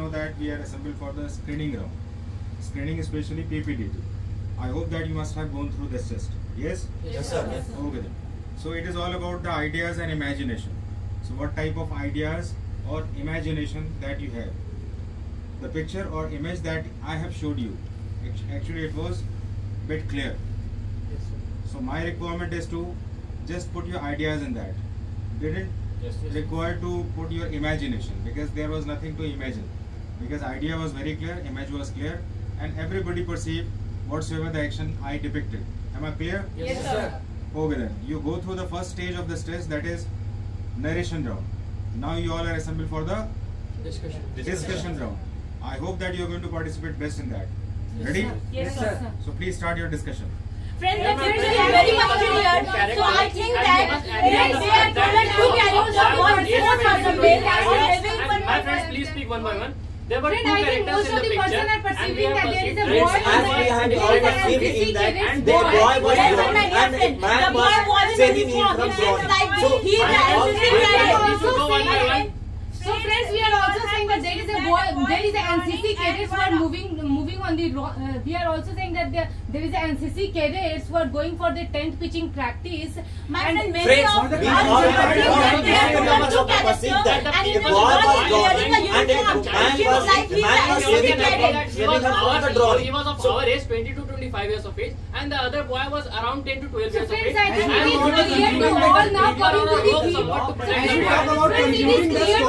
know that we are assembled for the screening round. Screening especially PPDT. I hope that you must have gone through this test. Yes? Yes, sir. Yes. Okay then. So it is all about the ideas and imagination. So what type of ideas or imagination that you have? The picture or image that I have showed you. Actually it was bit clear. Yes, sir. So my requirement is to just put your ideas in that. Didn't Yes, yes. require to put your imagination because there was nothing to imagine. Because idea was very clear, image was clear, and everybody perceived whatsoever the action I depicted. Am I clear? Yes, sir. Okay then. You go through the first stage of the test that is narration round. Now you all are assembled for the Discussion. discussion round. I hope that you are going to participate best in that. Ready? Yes, sir. So please start your discussion. Friends, Yeah, the ma'am. is very much clear. So I think that friends, they are told to carry on the one person for the male and having one My friends, please speak one by one. There were Friend, two I think characters most in of the the picture, person are and we perceiving have that there is a perceived boy it. and as we had there is already an seen NCC in that, cadets and the boy. boy was Yes, drawn my dear and friend. man The boy was was saving in him from uniform. drawing. Like So, he my ran all to friends the are right. Please go one by one. So friends, we are also saying that there is a boy, there is a NCC cadets who are moving, moving on the. Uh, we are also saying that there, there is a NCC cadets who are going for the tent pitching practice. My And friend, many Friends, of we us all are had very already clear seen to the the two perceived characters that and the he was boy not was wearing drawn a and uniform. the man He was was like he's man an was You saving can NCC him agree from that cadet. He was of from our, drawing. he was of our age, 20 to 25 years of age, and the other boy was around 10 to 12 years of age. I think And it what is is clear the to reason all that now we are coming on to the work theme. somewhat to And the we boy. talk about Friends, it is clear to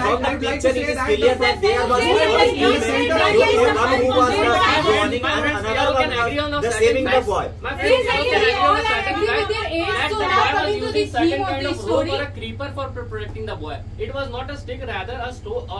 From the picture, it is clear that there was There is one a female center who case one who was not case. drawing My and friends, we another all one can agree on was the the saving the boy. My friends, Friends, I can agree on all the are certain agree with their age. So now coming to the theme of the of rope or story. a creeper for protecting the boy. It was not a stick, rather a stone or